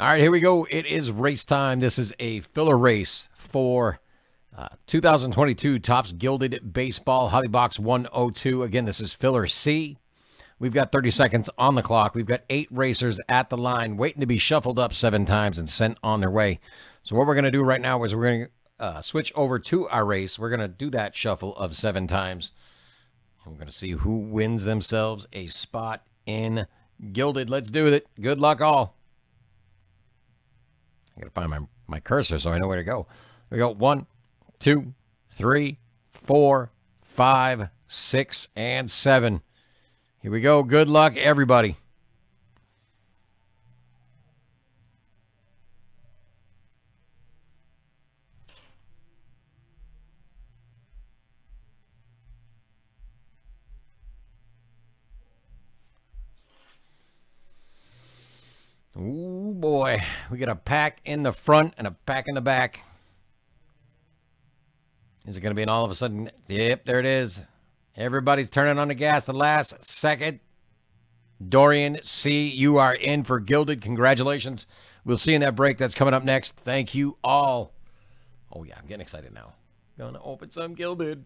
All right, here we go. It is race time. This is a filler race for uh, 2022 Topps Gilded Baseball Hobby Box 102. Again, this is filler C. We've got 30 seconds on the clock. We've got eight racers at the line waiting to be shuffled up seven times and sent on their way. So, what we're going to do right now is we're going to uh, switch over to our race. We're going to do that shuffle of seven times. I'm going to see who wins themselves a spot in Gilded. Let's do it. Good luck, all. I gotta find my, my cursor so I know where to go. We go one, two, three, four, five, six, and seven. Here we go. Good luck, everybody. Ooh, boy. We got a pack in the front and a pack in the back. Is it going to be an all of a sudden? Yep, there it is. Everybody's turning on the gas the last second. Dorian C., you are in for Gilded. Congratulations. We'll see you in that break that's coming up next. Thank you all. Oh, yeah, I'm getting excited now. Gonna open some Gilded.